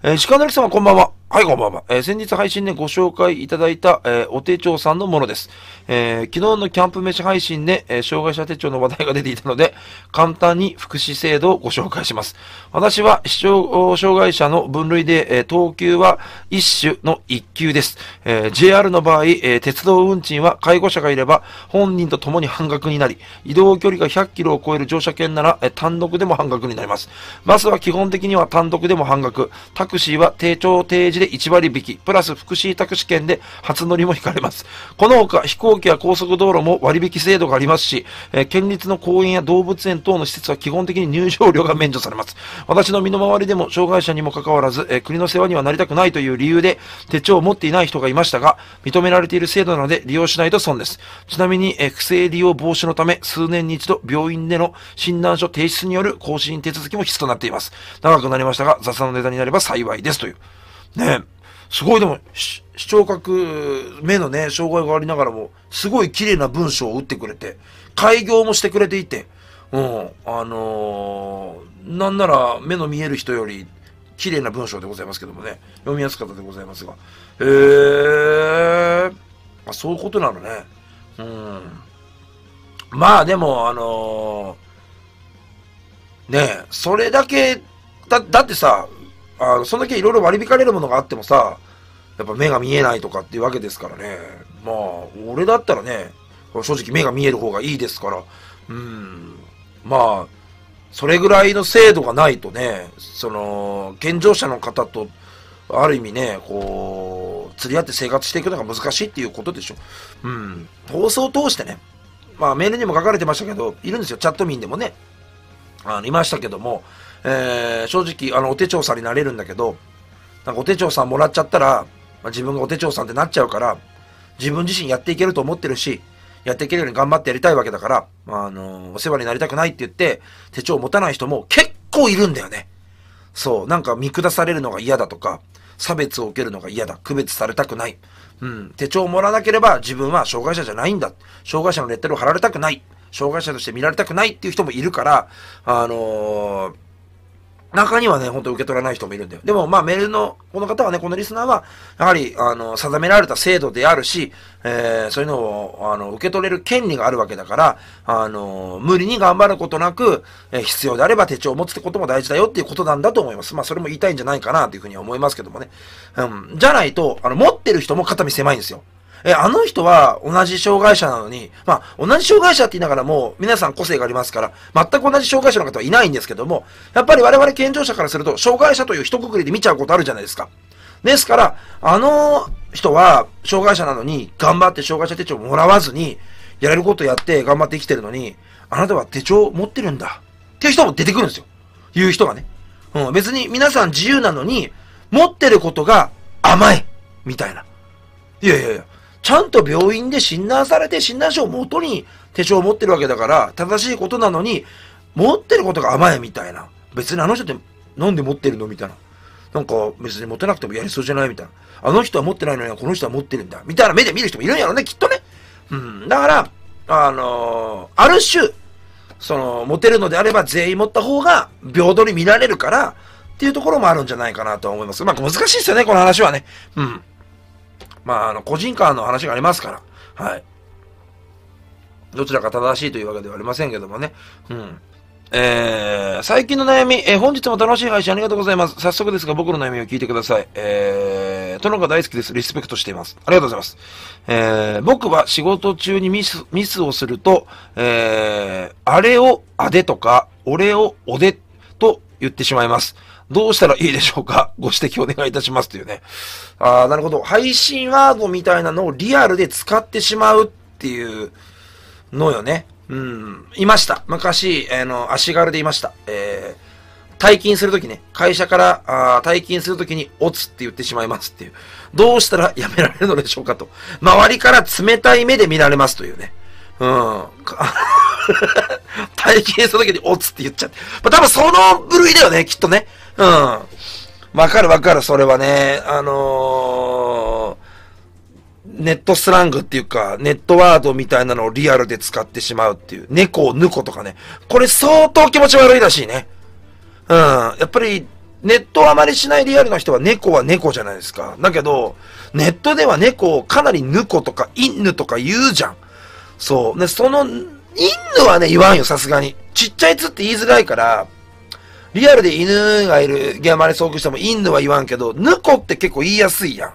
えー、鹿のり様こんばんは。はい、こんばんは。えー、先日配信でご紹介いただいた、えー、お手帳さんのものです。えー、昨日のキャンプ飯配信で、え、障害者手帳の話題が出ていたので、簡単に福祉制度をご紹介します。私は視聴障害者の分類で、えー、等級は一種の一級です。え、JR の場合、え、鉄道運賃は介護者がいれば本人と共に半額になり、移動距離が100キロを超える乗車券なら、え、単独でも半額になります。バスは基本的には単独でも半額、タクシーは定長定時で1割引き、プラス福祉委託試験で初乗りも引かれます。この他、飛行機や高速道路も割引制度がありますし、えー、県立の公園や動物園等の施設は基本的に入場料が免除されます。私の身の回りでも障害者にもかかわらず、えー、国の世話にはなりたくないという理由で手帳を持っていない人がいましたが、認められている制度なので利用しないと損です。ちなみに、えー、不正利用防止のため、数年に一度病院での診断書提出による更新手続きも必須となっています。長くなりましたが、雑談のネタになれば幸いですという。ねすごいでも、視聴覚、目のね、障害がありながらも、すごい綺麗な文章を打ってくれて、開業もしてくれていて、うん、あのー、なんなら目の見える人より綺麗な文章でございますけどもね、読みやすかったでございますが。へえー、あ、そういうことなのね。うん。まあでも、あのー、ねそれだけ、だ、だってさ、あの、そんだけいろいろ割り引かれるものがあってもさ、やっぱ目が見えないとかっていうわけですからね。まあ、俺だったらね、正直目が見える方がいいですから、うん、まあ、それぐらいの制度がないとね、その、健常者の方と、ある意味ね、こう、釣り合って生活していくのが難しいっていうことでしょ。うん。放送を通してね、まあメールにも書かれてましたけど、いるんですよ。チャット民でもね。あの、いましたけども、えー、正直、あの、お手帳さんになれるんだけど、なんかお手帳さんもらっちゃったら、まあ、自分がお手帳さんってなっちゃうから、自分自身やっていけると思ってるし、やっていけるように頑張ってやりたいわけだから、あのー、お世話になりたくないって言って、手帳を持たない人も結構いるんだよね。そう、なんか見下されるのが嫌だとか、差別を受けるのが嫌だ。区別されたくない。うん。手帳をもらわなければ自分は障害者じゃないんだ。障害者のレッテルを貼られたくない。障害者として見られたくないっていう人もいるから、あのー中にはね、ほんと受け取らない人もいるんだよ。でも、まあ、メールの、この方はね、このリスナーは、やはり、あの、定められた制度であるし、えー、そういうのを、あの、受け取れる権利があるわけだから、あの、無理に頑張ることなく、えー、必要であれば手帳を持つってことも大事だよっていうことなんだと思います。まあ、それも言いたいんじゃないかなというふうには思いますけどもね。うん。じゃないと、あの、持ってる人も肩身狭いんですよ。え、あの人は同じ障害者なのに、まあ、同じ障害者って言いながらも、皆さん個性がありますから、全く同じ障害者の方はいないんですけども、やっぱり我々健常者からすると、障害者という一括りで見ちゃうことあるじゃないですか。ですから、あの人は、障害者なのに、頑張って障害者手帳をもらわずに、やれることやって頑張って生きてるのに、あなたは手帳持ってるんだ。っていう人も出てくるんですよ。いう人がね。うん、別に皆さん自由なのに、持ってることが甘い。みたいな。いやいやいや。ちゃんと病院で診断されて診断書を元に手帳を持ってるわけだから、正しいことなのに、持ってることが甘いみたいな。別にあの人ってなんで持ってるの？みたいな。なんか別に持てなくてもやりそうじゃないみたいな。あの人は持ってないのにこの人は持ってるんだ。みたいな目で見る人もいるんやろね、きっとね。うん。だから、あのー、ある種、その、持てるのであれば全員持った方が平等に見られるから、っていうところもあるんじゃないかなと思います。まあ難しいですよね、この話はね。うん。まあ、あの、個人間の話がありますから、はい。どちらか正しいというわけではありませんけどもね。うん。えー、最近の悩み、えー、本日も楽しい配信ありがとうございます。早速ですが僕の悩みを聞いてください。えー、殿が大好きです。リスペクトしています。ありがとうございます。えー、僕は仕事中にミス、ミスをすると、えー、あれをあでとか、俺をおでと言ってしまいます。どうしたらいいでしょうか？ご指摘お願いいたしますというね。ああ、なるほど。配信ワードみたいなのをリアルで使ってしまうっていうのよね。うん。いました。昔、あの、足軽でいました。えー、退勤するときね、会社からあ退勤するときに、おつって言ってしまいますっていう。どうしたらやめられるのでしょうかと。周りから冷たい目で見られますというね。うん。体験した時におつって言っちゃって。まあ、多分その部類だよね、きっとね。うん。わかるわかる、それはね。あのー、ネットスラングっていうか、ネットワードみたいなのをリアルで使ってしまうっていう。猫をぬことかね。これ相当気持ち悪いらしいね。うん。やっぱり、ネットあまりしないリアルな人は猫は猫じゃないですか。だけど、ネットでは猫をかなりぬことか犬とか言うじゃん。そう。で、その、犬はね、言わんよ、さすがに。ちっちゃいつって言いづらいから、リアルで犬がいるゲーマーに遭遇しても犬は言わんけど、ぬこって結構言いやすいやん。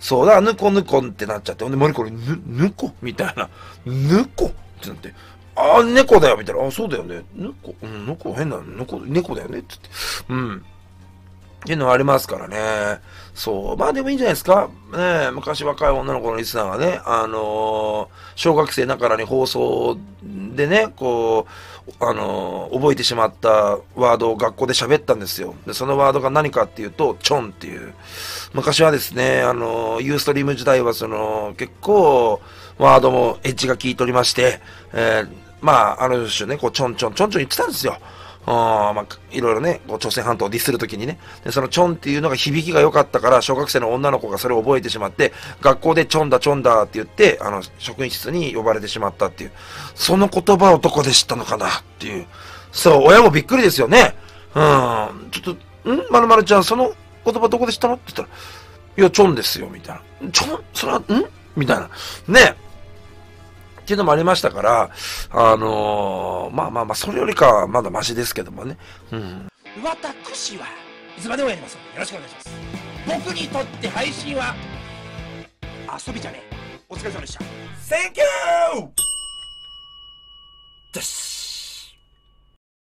そう、だからぬこぬこってなっちゃって、ほんで、森これ、ぬ、ぬこ？みたいな。ぬこ？ってなって。あ、猫だよ、みたいな。あ、そうだよね。猫、うん、猫？変な、猫、猫だよね、つって。うん。っていうのはありますからね。そう。まあでもいいんじゃないですか。ね昔若い女の子のリスナーがね、あのー、小学生ながらに放送でね、こう、あのー、覚えてしまったワードを学校で喋ったんですよ。で、そのワードが何かっていうと、チョンっていう。昔はですね、あのー、ユーストリーム時代はその、結構、ワードもエッジが効いておりまして、え、まあ、ある種ね、こう、ちょんちょん、ちょんちょん言ってたんですよ。あまあ、いろいろね、こう朝鮮半島をディスるときにね、で、そのチョンっていうのが響きが良かったから、小学生の女の子がそれを覚えてしまって、学校でチョンだチョンだって言って、あの、職員室に呼ばれてしまったっていう、その言葉をどこで知ったのかなっていう。そう、親もびっくりですよね。うん、ちょっと、ん？まるまるちゃん、その言葉どこで知ったの？って言ったら、いや、チョンですよ、みたいな。チョン？それは、ん？みたいな。ね。っていうのもありましたから、あのー、まあまあまあ、それよりかはまだマシですけどもね。うん。私はいつまでもやりますのでよろしくお願いします。僕にとって配信は遊びじゃねえ。お疲れ様でした。Thank you! です。